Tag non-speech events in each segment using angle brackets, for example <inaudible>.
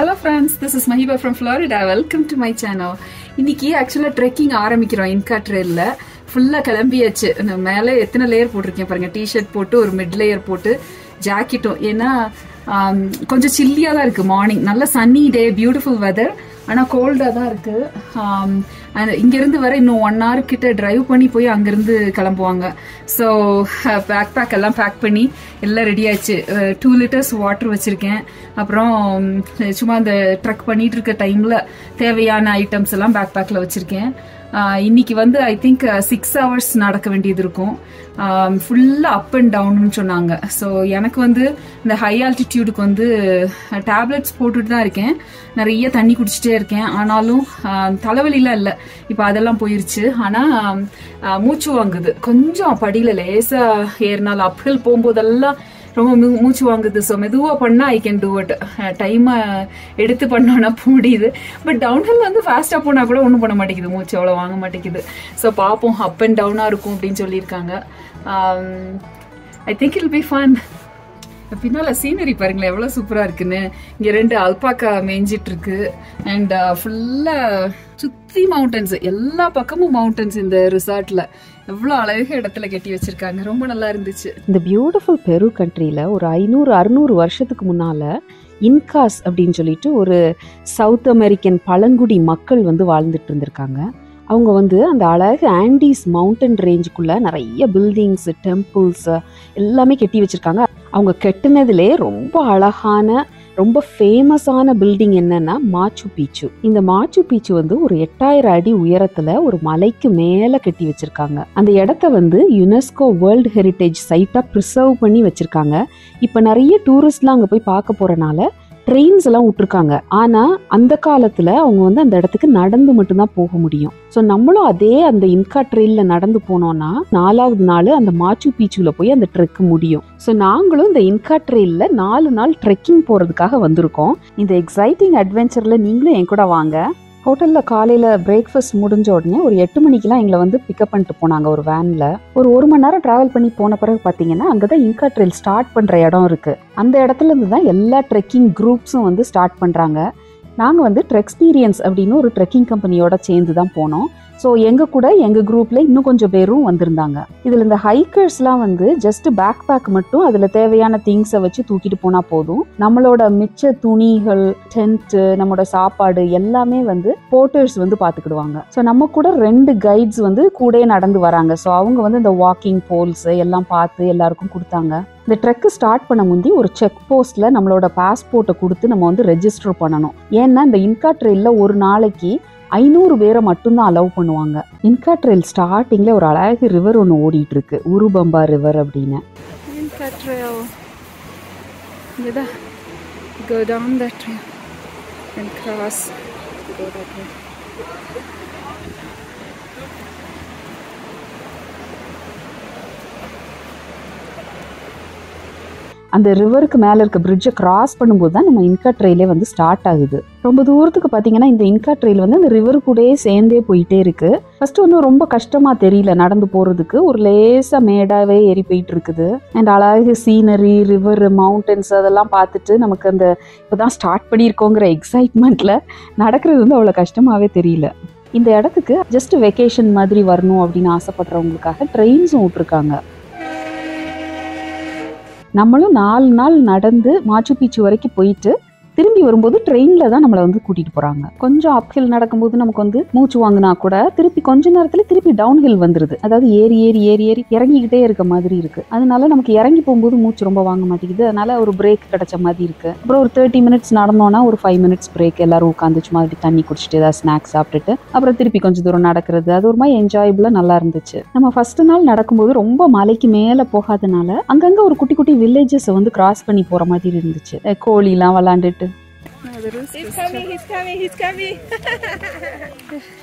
Hello friends this is Mahiba from Florida welcome to my channel இன்னைக்கு ஆக்சுவலாக trekking ஆரம்பிக்கிறோம். Inca ட்ரெயிலில் ஃபுல்லாக கிளம்பியாச்சு. மேலே எத்தனை லேயர் போட்டிருக்கேன் பாருங்க. டிஷர்ட் போட்டு ஒரு மிட் லேயர் போட்டு ஜாக்கெட்டும் ஏன்னா கொஞ்சம் சில்லியாக தான் இருக்குது மார்னிங் நல்ல சன்னி டே பியூட்டிஃபுல் வெதர் ஆனால் கோல்டாக தான் இருக்குது இங்கேருந்து வர இன்னும் ஒன் ஹவர் கிட்ட டிரைவ் பண்ணி போய் அங்கேருந்து கிளம்புவாங்க. ஸோ பேக் பேக் எல்லாம் பேக் பண்ணி எல்லாம் ரெடி ஆச்சு டூ லிட்டர்ஸ் வாட்டர் வச்சுருக்கேன். அப்புறம் சும்மா அந்த ட்ரக் பண்ணிகிட்டு இருக்க டைமில் தேவையான ஐட்டம்ஸ் எல்லாம் பேக் பேக்கில் வச்சுருக்கேன். இன்னைக்கு வந்து ஐ திங்க் சிக்ஸ் ஹவர்ஸ் நடக்க வேண்டியது இருக்கும். ஃபுல்லாக அப் அண்ட் டவுன்னு சொன்னாங்க. ஸோ எனக்கு வந்து இந்த ஹை ஆல்டிடியூடுக்கு வந்து டேப்லெட்ஸ் போட்டுட்டு தான் இருக்கேன். நிறைய தண்ணி குடிச்சிட்டே இருக்கேன். ஆனாலும் தலைவலிலாம் இல்லை. இப்போ அதெல்லாம் போயிருச்சு. ஆனால் மூச்சு வாங்குது. கொஞ்சம் படியில் லேசாக ஏறினாலும் அப்ஹில் போகும்போதெல்லாம் ரொம்ப மூ- மூச்சு வாங்குது ஸோ மெதுவாக பண்ணால் ஐ கேன் டூ இட் டைமை எடுத்து பண்ணோன்னா முடியுது. பட் டவுன்ஹில் வந்து ஃபாஸ்ட்டாக போனால் கூட ஒன்றும் பண்ண மாட்டேங்குது. மூச்சு அவ்வளோ வாங்க மாட்டேங்குது. ஸோ பார்ப்போம் அப் அண்ட் டவுனாக இருக்கும் அப்படின்னு சொல்லியிருக்காங்க. I think will be fun பின்னால் சீனரி பாருங்களேன் எவ்வளோ சூப்பராக இருக்குன்னு. இங்கே ரெண்டு அல்பாக்கா மேய்ஞ்சிட்டு இருக்கு அண்ட் ஃபுல்லாக uh, சுற்றி மவுண்டன்ஸ் எல்லா பக்கமும் மவுண்டன்ஸ் இந்த ரிசார்ட்டில் எவ்வளோ அழகு இடத்துல கட்டி வச்சிருக்காங்க. ரொம்ப நல்லா இருந்துச்சு. இந்த பியூட்டிஃபுல் பெரு கண்ட்ரியில் ஒரு ஐநூறு அறுநூறு வருஷத்துக்கு முன்னால் இன்காஸ் அப்படின்னு சொல்லிட்டு ஒரு சவுத் அமெரிக்கன் பழங்குடி மக்கள் வந்து வாழ்ந்துட்டு இருந்திருக்காங்க. அவங்க வந்து அந்த அழகு ஆண்டீஸ் மவுண்டன் ரேஞ்சுக்குள்ளே நிறைய பில்டிங்ஸ் டெம்பிள்ஸ் எல்லாமே கட்டி வச்சுருக்காங்க. அவங்க கெட்டினதுலே ரொம்ப அழகான ரொம்ப ஃபேமஸான பில்டிங் என்னன்னா மாச்சு பீச்சு இந்த மாச்சு பீச்சு வந்து ஒரு எட்டாயிரம் அடி உயரத்துல ஒரு மலைக்கு மேல கட்டி வச்சிருக்காங்க. அந்த இடத்த வந்து யுனெஸ்கோ வேர்ல்டு ஹெரிட்டேஜ் சைட்டா ப்ரிசர்வ் பண்ணி வச்சிருக்காங்க. இப்போ நிறைய டூரிஸ்ட்லாம் அங்க போய் பார்க்க போறனால ட்ரெயின்ஸ் எல்லாம் விட்டுருக்காங்க. ஆனா அந்த காலத்துல அவங்க வந்து அந்த இடத்துக்கு நடந்து மட்டும்தான் போக முடியும். ஸோ நம்மளும் அதே அந்த இன்கா ட்ரெயின்ல நடந்து போனோம்னா நாலாவது நாள் அந்த மாச்சு பீச்சுல போய் அந்த ட்ரெக் முடியும். ஸோ நாங்களும் இந்த இன்கா ட்ரெயின்ல நாலு நாள் ட்ரெக்கிங் போறதுக்காக வந்திருக்கோம். இந்த எக்ஸைட்டிங் அட்வென்ச்சர்ல நீங்களும் என் கூட வாங்க. ஹோட்டலில் காலையில் பிரேக்ஃபாஸ்ட் முடிஞ்ச உடனே ஒரு எட்டு மணிக்கெலாம் எங்களை வந்து பிக்கப் பண்ணிட்டு போனாங்க ஒரு வேனில் ஒரு ஒரு மணி நேரம் ட்ராவல் பண்ணி போன பிறகு பார்த்தீங்கன்னா அங்கே தான் இன்கா ட்ரெயில் ஸ்டார்ட் பண்ணுற இடம் இருக்குது அந்த இடத்துல இருந்து தான் எல்லா ட்ரெக்கிங் குரூப்ஸும் வந்து ஸ்டார்ட் பண்ணுறாங்க நாங்கள் வந்து ட்ரெக்ஸ்பீரியன்ஸ் அப்படின்னு ஒரு ட்ரெக்கிங் கம்பெனியோட சேர்ந்து தான் போனோம். ஸோ எங்கள் கூட எங்கள் குரூப்பில் இன்னும் கொஞ்சம் பேரும் வந்திருந்தாங்க. இதில் இந்த ஹைக்கர்ஸ்லாம் வந்து ஜஸ்ட் பேக் பேக் மட்டும் அதில் தேவையான திங்ஸை வச்சு தூக்கிட்டு போனால் போதும். நம்மளோட மிச்ச துணிகள் டென்ட்டு நம்மளோட சாப்பாடு எல்லாமே வந்து போர்ட்டர்ஸ் வந்து பார்த்துக்கிடுவாங்க ஸோ நம்ம கூட ரெண்டு கைட்ஸ் வந்து கூட நடந்து வராங்க. ஸோ அவங்க வந்து இந்த வாக்கிங் போல்ஸ் எல்லாம் பார்த்து எல்லாருக்கும் கொடுத்தாங்க. இந்த ட்ரெக்கு ஸ்டார்ட் பண்ண முந்தி ஒரு செக் போஸ்ட்ல நம்மளோட பாஸ்போர்ட்டை கொடுத்து நம்ம வந்து ரெஜிஸ்டர் பண்ணணும். ஏன்னா இந்த இன்கா ட்ரெயிலில் ஒரு நாளைக்கு ஐநூறு பேரை மட்டும்தான் அலோவ் பண்ணுவாங்க. இன்கா ட்ரெயில் ஸ்டார்டிங்ல ஒரு அழகு ரிவர் ஒன்று ஓடிட்டு இருக்கு உருபம்பா ரிவர் அப்படின்னு. Go down that trail. And cross. Go that way. அந்த ரிவருக்கு மேலே இருக்க பிரிட்ஜை கிராஸ் பண்ணும்போது தான் நம்ம இன்கா ட்ரெயிலே வந்து ஸ்டார்ட் ஆகுது. ரொம்ப தூரத்துக்கு பார்த்தீங்கன்னா இந்த இன்கா ட்ரெயில் வந்து அந்த ரிவர் கூடயே சேர்ந்தே போயிட்டே இருக்கு. ஃபர்ஸ்ட் வந்து ரொம்ப கஷ்டமாக தெரியல நடந்து போகிறதுக்கு ஒரு லேசாக மேடாகவே ஏறி போயிட்டு இருக்குது. அண்ட் அழகு சீனரி ரிவர் மவுண்டன்ஸ் அதெல்லாம் பார்த்துட்டு நமக்கு அந்த இப்போ தான் ஸ்டார்ட் பண்ணியிருக்கோங்கிற எக்ஸைட்மெண்ட்டில் நடக்கிறது வந்து அவ்வளோ கஷ்டமாகவே தெரியல. இந்த இடத்துக்கு ஜஸ்ட் வெக்கேஷன் மாதிரி வரணும் அப்படின்னு ஆசைப்படுறவங்களுக்காக ட்ரெயின்ஸும் விட்டுருக்காங்க. நம்மளும் நாலு நாள் நடந்து மாச்சு பீச்சு வரைக்கும் போயிட்டு திரும்பி வரும்போது ட்ரெயின்ல தான் நம்மளை வந்து கூட்டிட்டு போறாங்க. கொஞ்சம் அப்ஹில் நடக்கும்போது நமக்கு வந்து மூச்சு வாங்கினா கூட திருப்பி கொஞ்ச நேரத்துல திருப்பி டவுன் ஹில் வந்துருது. அதாவது ஏறி ஏறி ஏறி ஏறி இறங்கிக்கிட்டே இருக்க மாதிரி இருக்கு. அதனால நமக்கு இறங்கி போகும்போது மூச்சு ரொம்ப வாங்க மாட்டேங்குது. அதனால ஒரு பிரேக் கிடைச்ச மாதிரி இருக்கு. அப்புறம் ஒரு தேர்ட்டி மினிட்ஸ் நடந்தோம்னா ஒரு ஃபைவ் மினிட்ஸ் பிரேக் எல்லாரும் உட்காந்து சும்மா அப்படி தண்ணி குடிச்சிட்டு ஏதாவது ஸ்நாக்ஸ் சாப்பிட்டுட்டு அப்புறம் திருப்பி கொஞ்சம் தூரம் நடக்கிறது. அது ஒரு மாதிரி என்ஜாயபுளாக நல்லா இருந்துச்சு. நம்ம ஃபர்ஸ்ட் நாள் நடக்கும்போது ரொம்ப மலைக்கு மேலே போகாதனால அங்கங்கே ஒரு குட்டி குட்டி வில்லேஜஸ் வந்து கிராஸ் பண்ணி போகிற மாதிரி இருந்துச்சு. கோழிலாம் விளாண்டுட்டு No, the rooster. He's coming, he's coming, he's coming. <laughs>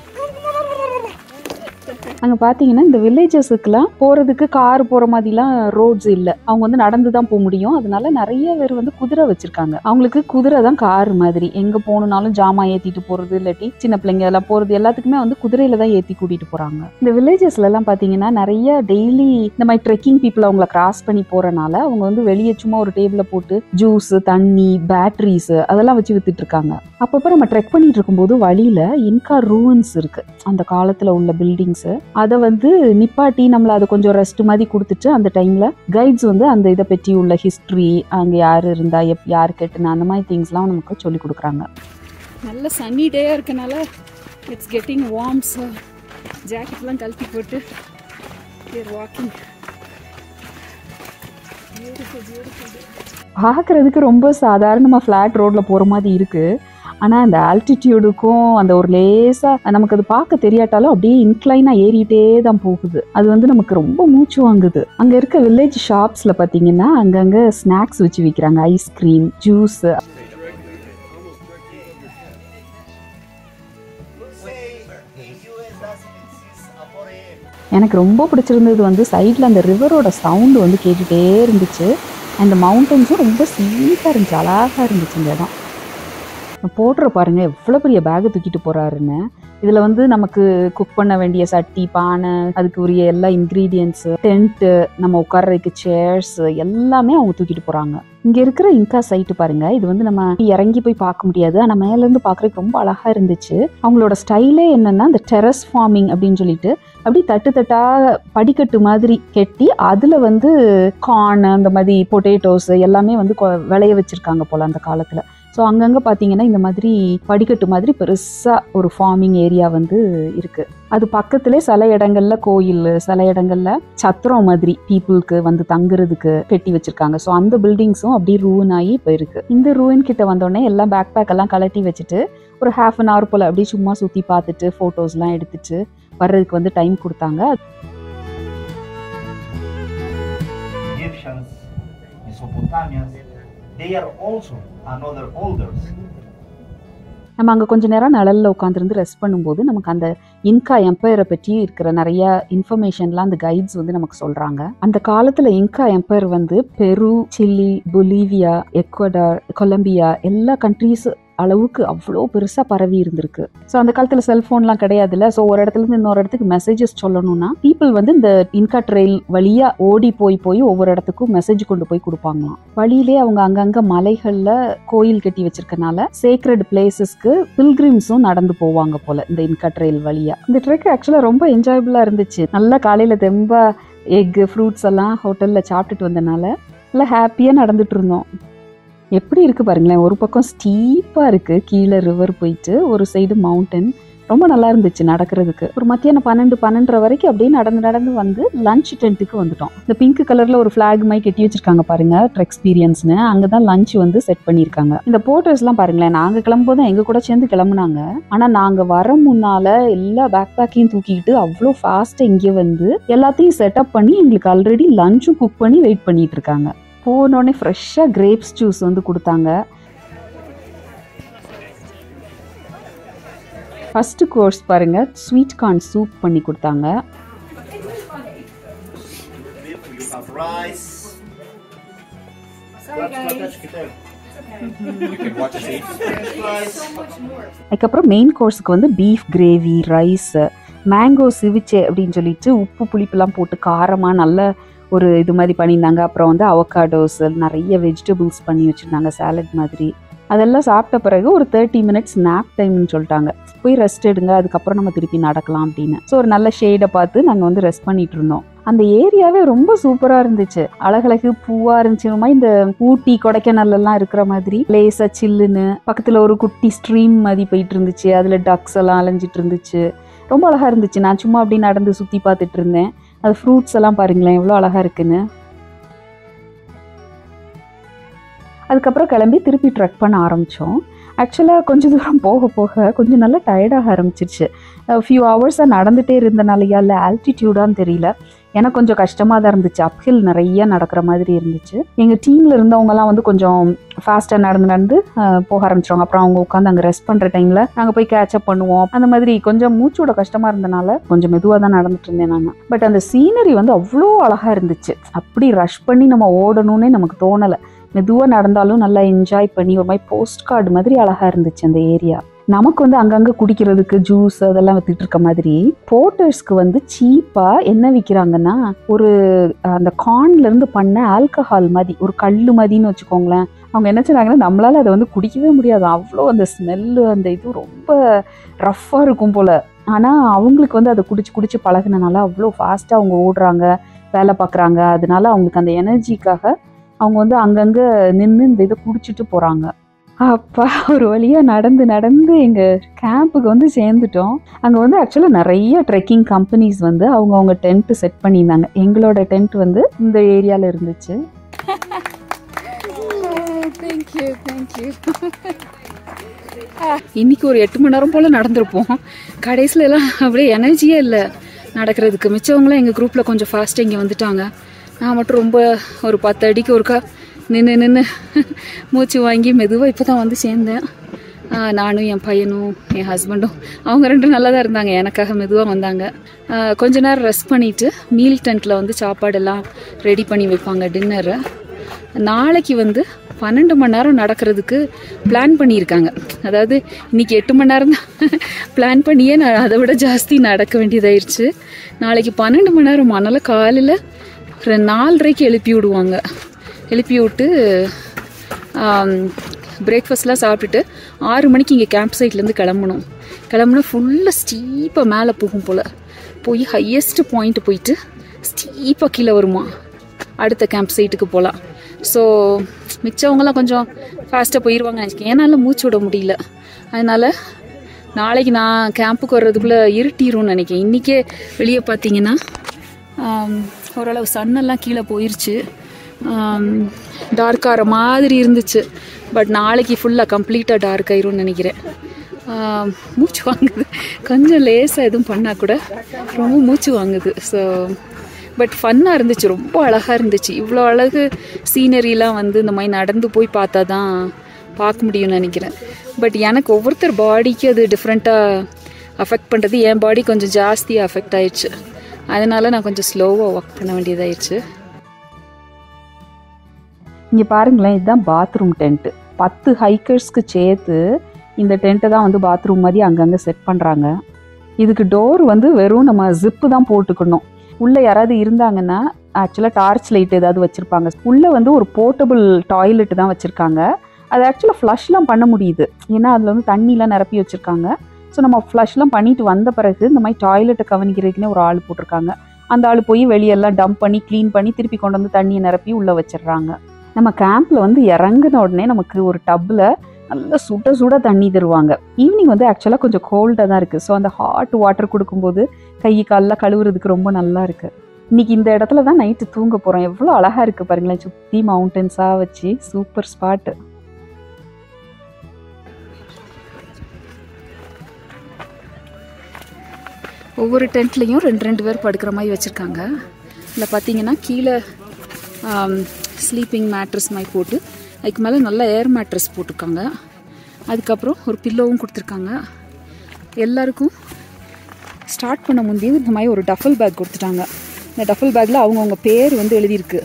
அங்கே பார்த்தீங்கன்னா இந்த வில்லேஜஸுக்கெல்லாம் போகிறதுக்கு கார் போகிற மாதிரிலாம் ரோட்ஸ் இல்லை. அவங்க வந்து நடந்து தான் போக முடியும். அதனால நிறைய பேர் வந்து குதிரை வச்சுருக்காங்க. அவங்களுக்கு குதிரை தான் கார் மாதிரி. எங்கே போகணுன்னாலும் ஜாமான் ஏற்றிட்டு போகிறது இல்லாட்டி சின்ன பிள்ளைங்க எல்லாம் போகிறது எல்லாத்துக்குமே வந்து குதிரையில் தான் ஏற்றி கூட்டிகிட்டு போகிறாங்க இந்த வில்லேஜஸ்லலாம் பார்த்தீங்கன்னா நிறைய டெய்லி இந்த மாதிரி ட்ரெக்கிங் பீப்புள் அவங்கள கிராஸ் பண்ணி போகிறனால அவங்க வந்து வெளியே சும்மா ஒரு டேபிளில் போட்டு ஜூஸ் தண்ணி பேட்டரிஸ் அதெல்லாம் வச்சு வித்துட்டு இருக்காங்க. அப்பப்போ நம்ம ட்ரெக் பண்ணிட்டு இருக்கும்போது வழியில் இன்கா ரூவன்ஸ் இருக்குது அந்த காலத்தில் உள்ள பில்டிங்ஸு அதை வந்து நிப்பாட்டி நம்மள அதை கொஞ்சம் ரெஸ்ட் மாதிரி கொடுத்துட்டு அந்த டைம்ல கைட்ஸ் வந்து அந்த இதை பற்றி உள்ள ஹிஸ்ட்ரி அங்க யாரு இருந்தா எப் யார் கெட்டுனா அந்த மாதிரி திங்ஸ்லாம் நமக்கு சொல்லி கொடுக்குறாங்க. நல்ல சன்னி டேயாக இருக்கனால இட்ஸ் கெட்டிங் வார்ம்ஸ் ஜாக்கெட்லாம் கழட்டி போட்டு வாக்கிங் பார்க்கறதுக்கு ரொம்ப சாதாரணமாக ஃப்ளாட் ரோட்டில் போகிற மாதிரி இருக்குது ஆனால் அந்த ஆல்டிடியூடுக்கும் அந்த ஒரு லேசாக நமக்கு அது பார்க்க தெரியாட்டாலும் அப்படியே இன்க்ளைனாக ஏறிட்டே தான் போகுது. அது வந்து நமக்கு ரொம்ப மூச்சு வாங்குது. அங்கே இருக்க வில்லேஜ் ஷாப்ஸில் பார்த்தீங்கன்னா அங்கங்கே ஸ்நாக்ஸ் வச்சு விற்கிறாங்க ஐஸ்கிரீம் ஜூஸ் எனக்கு ரொம்ப பிடிச்சிருந்தது வந்து சைடில் அந்த ரிவரோட சவுண்டு வந்து கேட்டுகிட்டே இருந்துச்சு. அந்த மவுண்டன்ஸும் ரொம்ப சீப்பாக இருந்துச்சு. அழகாக இருந்துச்சு இந்த இடம் போட்டுற பாருங்க எவ்வளோ பெரிய பேக்கை தூக்கிட்டு போறாருன்னு. இதில் வந்து நமக்கு குக் பண்ண வேண்டிய சட்டி பானை அதுக்கு உரிய எல்லா இன்க்ரீடியன்ஸு டென்ட்டு நம்ம உட்கார்றதுக்கு சேர்ஸ் எல்லாமே அவங்க தூக்கிட்டு போகிறாங்க இங்கே இருக்கிற இன்கா சைட்டு பாருங்க இது வந்து நம்ம இறங்கி போய் பார்க்க முடியாது. ஆனால் மேலேருந்து பார்க்குறதுக்கு ரொம்ப அழகாக இருந்துச்சு. அவங்களோட ஸ்டைலே என்னென்னா இந்த டெரஸ் ஃபார்மிங் அப்படின்னு சொல்லிட்டு அப்படி தட்டு தட்டாக படிக்கட்டு மாதிரி கெட்டி அதில் வந்து கார்ன் அந்த மாதிரி பொட்டேட்டோஸ் எல்லாமே வந்து கொ- விளைய வச்சிருக்காங்க போல் அந்த காலத்தில். ஸோ அங்கங்கே பார்த்தீங்கன்னா இந்த மாதிரி படிக்கட்டு மாதிரி பெருசாக ஒரு ஃபார்மிங் ஏரியா வந்து இருக்குது அது பக்கத்துலேயே சில இடங்களில் கோயில் சில இடங்களில் சத்திரம் மாதிரி பீப்புளுக்கு வந்து தங்குறதுக்கு கட்டி வச்சுருக்காங்க. ஸோ அந்த பில்டிங்ஸும் அப்படியே ரூன் ஆகி போயிருக்கு இந்த ரூன் கிட்ட வந்தோடனே எல்லாம் பேக் பேக் எல்லாம் கலட்டி வச்சுட்டு ஒரு ஹாஃப் அன் ஹவர் போல் அப்படியே சும்மா சுற்றி பார்த்துட்டு ஃபோட்டோஸ்லாம் எடுத்துட்டு வர்றதுக்கு வந்து டைம் கொடுத்தாங்க. Egyptians, Mesopotamians, they are also another holders. நம்ம அங்கே கொஞ்ச நேரம் நிழல்ல உட்காந்துருந்து ரெஸ்ட் பண்ணும்போது நமக்கு அந்த இன்கா எம்பையரை பற்றி இருக்கிற நிறைய இன்ஃபர்மேஷன்லாம் அந்த கைட்ஸ் வந்து நமக்கு சொல்கிறாங்க அந்த காலத்தில் இன்கா எம்பையர் வந்து Peru Chile Bolivia Ecuador Colombia எல்லா கண்ட்ரீஸ் அளவுக்கு அவ்வளோ பெருசாக பரவி இருந்திருக்கு. ஸோ அந்த காலத்தில் செல்ஃபோன்லாம் கிடையாதுல்ல? ஸோ ஒரு இடத்துல இருந்து இன்னொரு இடத்துக்கு மெசேஜஸ் சொல்லணும்னா பீப்புள் வந்து இந்த இன்கா ட்ரெயில் வழியாக ஓடி போய் போய் ஒவ்வொரு இடத்துக்கும் மெசேஜ் கொண்டு போய் கொடுப்பாங்களாம். வழியிலே அவங்க அங்கங்கே மலைகளில் கோயில் கட்டி வச்சிருக்கனால சேக்ரட் பிளேசஸ்க்கு பில்கிரிம்ஸும் நடந்து போவாங்க போல இந்த இன்கா ட்ரெயில் வழியாக இந்த ட்ரெக் ஆக்சுவலாக ரொம்ப என்ஜாயபிளா இருந்துச்சு. நல்லா காலையில் தெம்ப எக் ஃப்ரூட்ஸ் எல்லாம் ஹோட்டலில் சாப்பிட்டுட்டு வந்தனால நல்லா ஹாப்பியாக நடந்துட்டு இருந்தோம். எப்படி இருக்குது பாருங்களேன். ஒரு பக்கம் ஸ்டீப்பாக இருக்குது கீழே ரிவர் போயிட்டு ஒரு சைடு மவுண்டன் ரொம்ப நல்லா இருந்துச்சு நடக்கிறதுக்கு. ஒரு மத்தியானம் பன்னெண்டு பன்னெண்டரை வரைக்கும் அப்படியே நடந்து நடந்து வந்து லஞ்ச் டென்ட்டுக்கு வந்துட்டோம். இந்த பிங்க் கலரில் ஒரு ஃப்ளாக் மாதிரி கட்டி வச்சிருக்காங்க பாருங்க எக்ஸ்பீரியன்ஸ்னு அங்கதான் லஞ்ச் வந்து செட் பண்ணியிருக்காங்க. இந்த போர்ட்டர்ஸ்லாம் பாருங்களேன் நாங்கள் கிளம்பும்போது எங்கள் கூட சேர்ந்து கிளம்புனாங்க. ஆனால் நாங்கள் வர முன்னால் எல்லா பேக் பேக்கையும் தூக்கிக்கிட்டு அவ்வளோ ஃபாஸ்ட்டாக இங்கே வந்து எல்லாத்தையும் செட்டப் பண்ணி எங்களுக்கு ஆல்ரெடி லஞ்சும் குக் பண்ணி வெயிட் பண்ணிட்டு இருக்காங்க. போனோடனே ஃப்ரெஷ்ஷாக கிரேப்ஸ் ஜூஸ் வந்து கொடுத்தாங்க. ஃபர்ஸ்ட் கோர்ஸ் பாருங்க ஸ்வீட் கார்ன் சூப் பண்ணி கொடுத்தாங்க. <laughs> அதுக்கப்புறம் மெயின் கோர்ஸுக்கு வந்து beef gravy rice mango ceviche அப்படின்னு சொல்லிட்டு உப்பு புளிப்புலாம் போட்டு காரமாக நல்ல ஒரு இது மாதிரி பண்ணியிருந்தாங்க. அப்புறம் வந்து அவகாடோஸ் நிறைய வெஜிடபிள்ஸ் பண்ணி வச்சுருந்தாங்க சாலட் மாதிரி. அதெல்லாம் சாப்பிட்ட பிறகு ஒரு தேர்ட்டி மினிட்ஸ் ஸ்நாப் டைம்னு சொல்லிட்டாங்க. போய் ரெஸ்ட் எடுங்க அதுக்கப்புறம் நம்ம திருப்பி நடக்கலாம் அப்படின்னு. ஸோ ஒரு நல்ல ஷேடை பார்த்து நாங்கள் வந்து ரெஸ்ட் பண்ணிட்டு இருந்தோம். அந்த ஏரியாவே ரொம்ப சூப்பராக இருந்துச்சு. அழகழகு பூவாக இருந்துச்சு. மாதிரி இந்த ஊட்டி கொடைக்கானல்லாம் இருக்கிற மாதிரி. லேசாக சில்லுன்னு பக்கத்தில் ஒரு குட்டி ஸ்ட்ரீம் மாதிரி போயிட்டு இருந்துச்சு. அதில் டக்ஸ் எல்லாம் அலைஞ்சிட்டு இருந்துச்சு. ரொம்ப அழகாக இருந்துச்சு. நான் சும்மா அப்படி நடந்து சுற்றி பார்த்துட்டு இருந்தேன். அது ஃப்ரூட்ஸ் எல்லாம் பாருங்களேன் எவ்வளோ அழகாக இருக்குன்னு. அதுக்கப்புறம் கிளம்பி திருப்பி ட்ரெக் பண்ண ஆரம்பித்தோம் ஆக்சுவலாக கொஞ்சம் தூரம் போக போக கொஞ்சம் நல்லா டயர்டாக ஆரம்பிச்சிருச்சு. ஃபியூ ஹவர்ஸாக நடந்துகிட்டே இருந்தனாலயா இல்லை ஆல்டிடியூடான்னு தெரியல. எனக்கு கொஞ்சம் கஷ்டமாக தான் இருந்துச்சு. அப்ஹில் நிறைய நடக்கிற மாதிரி இருந்துச்சு. எங்கள் டீமில் இருந்தவங்கலாம் வந்து கொஞ்சம் ஃபாஸ்ட்டாக நடந்து நடந்து போக ஆரம்பிச்சிருவாங்க. அப்புறம் அவங்க உட்காந்து அங்கே ரெஸ்ட் பண்ணுற டைமில் நாங்கள் போய் கேட்சப் பண்ணுவோம். அந்த மாதிரி கொஞ்சம் மூச்சோட கஷ்டமாக இருந்தனால கொஞ்சம் மெதுவாக தான் நடந்துட்டு இருந்தேன் நான். பட் அந்த சீனரி வந்து அவ்வளோ அழகாக இருந்துச்சு. அப்படி ரஷ் பண்ணி நம்ம ஓடணும்னே நமக்கு தோணலை. மெதுவாக நடந்தாலும் நல்லா என்ஜாய் பண்ணி ஒரு மாதிரி போஸ்ட் கார்டு மாதிரி அழகாக இருந்துச்சு அந்த ஏரியா நமக்கு வந்து அங்கங்கே குடிக்கிறதுக்கு ஜூஸ் அதெல்லாம் வித்துட்டு இருக்க மாதிரி போட்டர்ஸ்க்கு வந்து சீப்பாக என்ன விற்கிறாங்கன்னா ஒரு அந்த கார்ன்லேருந்து பண்ண ஆல்கஹால் மாதிரி ஒரு கல் மாதிரின்னு வச்சுக்கோங்களேன். அவங்க என்ன சொன்னாங்கன்னா நம்மளால் அதை வந்து குடிக்கவே முடியாது. அவ்வளோ அந்த ஸ்மெல்லு அந்த இது ரொம்ப ரஃப்பாக இருக்கும் போல். ஆனால் அவங்களுக்கு வந்து அதை குடிச்சு குடிச்சு பழகுனனால அவ்வளோ ஃபாஸ்ட்டாக அவங்க ஓடுறாங்க வேலை பார்க்குறாங்க. அதனால அவங்களுக்கு அந்த எனர்ஜிக்காக அவங்க வந்து அங்கங்கே நின்று இந்த இதை குடிச்சிட்டு போகிறாங்க அப்பா ஒரு வழியாக நடந்து நடந்து எங்கள் கேம்புக்கு வந்து சேர்ந்துட்டோம். அங்கே வந்து ஆக்சுவலாக நிறைய ட்ரெக்கிங் கம்பெனிஸ் வந்து அவங்க அவங்க டென்ட்டு செட் பண்ணியிருந்தாங்க. எங்களோட டென்ட் வந்து இந்த ஏரியாவில் இருந்துச்சு. தேங்க்யூ தேங்க்யூ இன்னைக்கு ஒரு எட்டு மணி நேரம் போல் நடந்திருப்போம். கடைசில எல்லாம் அப்படியே எனர்ஜியே இல்லை நடக்கிறதுக்கு. மிச்சவங்களாம் எங்கள் குரூப்பில் கொஞ்சம் ஃபாஸ்ட்டாக இங்கே வந்துட்டாங்க. நான் மட்டும் ரொம்ப ஒரு பத்து அடிக்கு ஒருக்கா நின்று நின்று மூச்சு வாங்கி மெதுவாக இப்போ தான் வந்து சேர்ந்தேன். நானும் என் பையனும் என் ஹஸ்பண்டும் அவங்க ரெண்டும் நல்லா தான் இருந்தாங்க. எனக்காக மெதுவாக வந்தாங்க. கொஞ்ச நேரம் ரெஸ்ட் பண்ணிவிட்டு மீல் டென்ட்டில் வந்து சாப்பாடெல்லாம் ரெடி பண்ணி வைப்பாங்க டின்னரு நாளைக்கு வந்து பன்னெண்டு மணி நேரம் நடக்கிறதுக்கு பிளான் பண்ணியிருக்காங்க. அதாவது இன்னைக்கு எட்டு மணி நேரம் தான் பிளான் பண்ணியே நான் அதை விட ஜாஸ்தி நடக்க வேண்டியதாயிருச்சு. நாளைக்கு பன்னெண்டு மணி நேரம் அதனால் காலையில் ஒரு நாலரைக்கு எழுப்பி விடுவாங்க. எழுப்பி விட்டு பிரேக்ஃபாஸ்ட்லாம் சாப்பிட்டுட்டு ஆறு மணிக்கு இங்கே கேம்ப் சைட்லேருந்து கிளம்பணும். கிளம்புனா ஃபுல்லாக ஸ்டீப்பாக மேலே போகும் போல். போய் ஹையஸ்ட் பாயிண்ட் போயிட்டு ஸ்டீப்பாக கீழே வருமா. அடுத்த கேம்ப் சைட்டுக்கு போகலாம் ஸோ மிச்சவங்களாம் கொஞ்சம் ஃபாஸ்ட்டாக போயிடுவாங்க நினச்சிக்கேன். என்னால் மூச்சு விட முடியல. அதனால் நாளைக்கு நான் கேம்புக்கு வர்றதுக்குள்ளே இருட்டிரும்னு நினைக்கிறேன். இன்றைக்கே வெளியே பார்த்தீங்கன்னா ஓரளவு சன்னெல்லாம் கீழே போயிடுச்சு டார்க் ஆகிற மாதிரி இருந்துச்சு. பட் நாளைக்கு ஃபுல்லாக கம்ப்ளீட்டாக டார்க் ஆயிரும்னு நினைக்கிறேன். மூச்சு வாங்குது. கொஞ்சம் லேசாக எதுவும் பண்ணால் கூட ரொம்ப மூச்சு வாங்குது. ஸோ பட் ஃபன்னாக இருந்துச்சு. ரொம்ப அழகாக இருந்துச்சு. இவ்வளோ அழகு சீனரிலாம் வந்து இந்த மாதிரி நடந்து போய் பார்த்தா தான் பார்க்க முடியும்னு நினைக்கிறேன். பட் எனக்கு ஒவ்வொருத்தர் பாடிக்கு அது டிஃப்ரெண்ட்டாக அஃபெக்ட் பண்ணுறது என் பாடி கொஞ்சம் ஜாஸ்தியாக அஃபெக்ட் ஆயிடுச்சு. அதனால நான் கொஞ்சம் ஸ்லோவாக ஒர்க் பண்ண வேண்டியதாயிடுச்சு இங்கே பாருங்களேன் இதுதான் பாத்ரூம் டென்ட்டு பத்து ஹைக்கர்ஸ்க்கு சேர்த்து இந்த டென்ட்டை தான் வந்து பாத்ரூம் மாதிரி அங்கங்கே செட் பண்ணுறாங்க இதுக்கு டோர் வந்து வெறும் நம்ம ஜிப்பு தான் போட்டுக்கணும். உள்ளே யாராவது இருந்தாங்கன்னா ஆக்சுவலாக டார்ச் லைட் ஏதாவது வச்சுருப்பாங்க. உள்ளே வந்து ஒரு போர்ட்டபிள் டாய்லெட் தான் வச்சுருக்காங்க. அது ஆக்சுவலாக ஃப்ளஷ்லாம் பண்ண முடியுது. ஏன்னா அதில் வந்து தண்ணிலாம் நிரப்பி வச்சுருக்காங்க. ஸோ நம்ம ஃப்ளஷ்லாம் பண்ணிட்டு வந்த பிறகு இந்த மாதிரி டாய்லெட்டை கவனிக்கிறதுக்குன்னு ஒரு ஆள் போட்டிருக்காங்க. அந்த ஆள் போய் வெளியெல்லாம் டம்ப் பண்ணி க்ளீன் பண்ணி திருப்பி கொண்டு வந்து தண்ணியை நிரப்பி உள்ளே வச்சிடுறாங்க. நம்ம கேம்ப்பில் வந்து இறங்கின உடனே நமக்கு ஒரு டப்பில் நல்ல சுட சுட தண்ணி தருவாங்க. ஈவினிங் வந்து ஆக்சுவலாக கொஞ்சம் கோல்டாக தான் இருக்குது ஸோ அந்த ஹாட் வாட்டர் கொடுக்கும்போது கை காலெலாம் கழுவுறதுக்கு ரொம்ப நல்லா இருக்குது இன்றைக்கி இந்த இடத்துல தான் நைட்டு தூங்க போகிறோம் எவ்வளோ அழகாக இருக்குது பாருங்களேன். சுற்றி மவுண்டன்ஸாக வச்சு சூப்பர் ஸ்பாட்டு ஒவ்வொரு டென்ட்லேயும் ரெண்டு ரெண்டு பேர் படுக்கிற மாதிரி வச்சுருக்காங்க. இதில் பார்த்தீங்கன்னா கீழே ஸ்லீப்பிங் மேட்ரஸ் மாதிரி போட்டு அதுக்கு மேலே நல்ல ஏர் மேட்ரஸ் போட்டிருக்காங்க. அதுக்கப்புறம் ஒரு பில்லோவும் கொடுத்துருக்காங்க. எல்லாருக்கும் ஸ்டார்ட் பண்ண முந்தையே இந்த மாதிரி ஒரு டஃபல் பேக் கொடுத்துட்டாங்க. இந்த டஃபல் பேக்கில் அவங்கவுங்க பேர் வந்து எழுதியிருக்கு.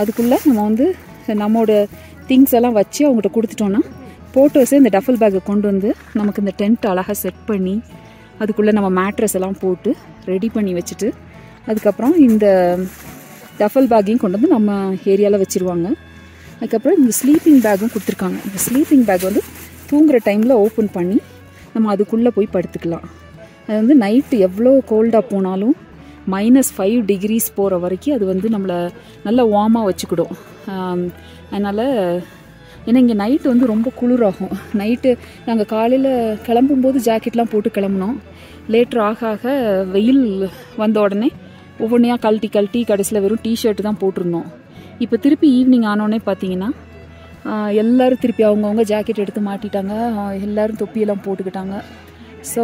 அதுக்குள்ளே நம்ம வந்து நம்மளோட திங்ஸ் எல்லாம் வச்சு அவங்ககிட்ட கொடுத்துட்டோன்னா போட்டோஸே இந்த டஃபல் பேக்கை கொண்டு வந்து நமக்கு இந்த டென்ட் அழகாக செட் பண்ணி அதுக்குள்ளே நம்ம மேட்ரஸ் எல்லாம் போட்டு ரெடி பண்ணி வச்சுட்டு அதுக்கப்புறம் இந்த டஃபல் பேக்கையும் கொண்டு வந்து நம்ம ஏரியாவில் வச்சுருவாங்க. அதுக்கப்புறம் இந்த ஸ்லீப்பிங் பேக்கும் கொடுத்துருக்காங்க. இந்த ஸ்லீப்பிங் பேக் வந்து தூங்குற டைமில் ஓப்பன் பண்ணி நம்ம அதுக்குள்ளே போய் படுத்துக்கலாம். அது வந்து நைட்டு எவ்வளோ கோல்டாக போனாலும் மைனஸ் ஃபைவ் டிகிரிஸ் போகிற வரைக்கும் அது வந்து நம்மளை நல்லா வார்மாக வச்சுக்கிடும். அதனால் ஏன்னா இங்கே நைட்டு வந்து ரொம்ப குளிராகும். நைட்டு நாங்கள் காலையில் கிளம்பும்போது ஜாக்கெட்லாம் போட்டு கிளம்புனோம். லேட்டர் ஆக ஆக வெயில் வந்த உடனே ஒவ்வொன்றையாக கழட்டி கழட்டி கடைசியில் வெறும் டிஷர்ட்டு தான் போட்டிருந்தோம். இப்போ திருப்பி ஈவினிங் ஆனோடனே பார்த்தீங்கன்னா எல்லோரும் திருப்பி அவங்கவுங்க ஜாக்கெட் எடுத்து மாட்டிட்டாங்க. எல்லோரும் தொப்பியெல்லாம் போட்டுக்கிட்டாங்க. ஸோ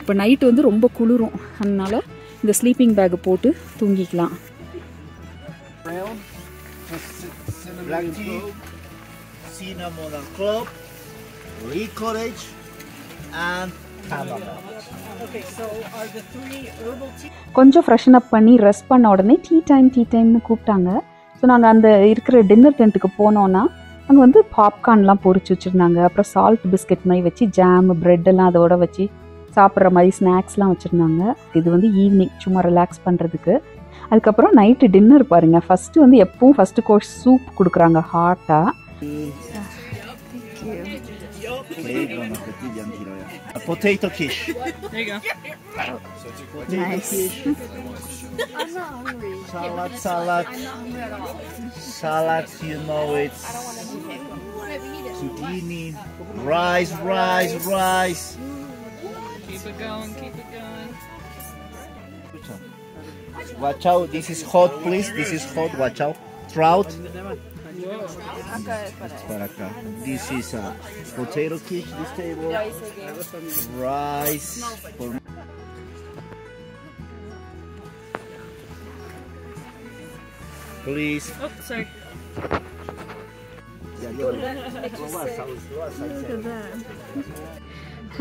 இப்போ நைட்டு வந்து ரொம்ப குளிரும். அதனால் இந்த ஸ்லீப்பிங் பேக்கை போட்டு தூங்கிக்கலாம். Black tea, cinnamon clove, licorice, and. கொஞ்சம் ஃப்ரெஷன் அப் பண்ணி ரெஸ்ட் பண்ண உடனே டீ டைம் டீ டைம்னு கூப்பிட்டாங்க. ஸோ நாங்கள் அந்த இருக்கிற டின்னர் டென்ட்டுக்கு போனோன்னா அங்கே வந்து பாப்கார்ன்லாம் பொரிச்சு வச்சுருந்தாங்க. அப்புறம் சால்ட் பிஸ்கட் மாதிரி வச்சு ஜாம் பிரெட் எல்லாம் அதோட வச்சு சாப்பிட்ற மாதிரி ஸ்நாக்ஸ்லாம் வச்சுருந்தாங்க. இது வந்து ஈவினிங் சும்மா ரிலாக்ஸ் பண்ணுறதுக்கு அதுக்கப்புறம் நைட்டு டின்னர் பாருங்கள் ஃபஸ்ட்டு வந்து எப்பவும் ஃபஸ்ட்டு கோர்ஸ் சூப் கொடுக்குறாங்க ஹாட்டாக A potato quiche. Nice. Salad, salad. Salad, you know it's zucchini, rice, rice, rice. Keep it going, keep it going. Watch out, this is hot, please. This is hot, watch out. Trout. Para acá. This is a potato quiche, this table. Rice. For Please. Oh, sorry.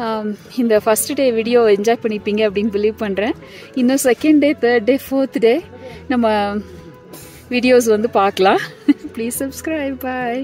ஆம், இந்த first day video enjoy பண்ணிப்பீங்க அப்படின்னு believe பண்ணுறேன் இன்னும் second day third day fourth day நம்ம Videos வந்து பார்க்கலாம். Please subscribe bye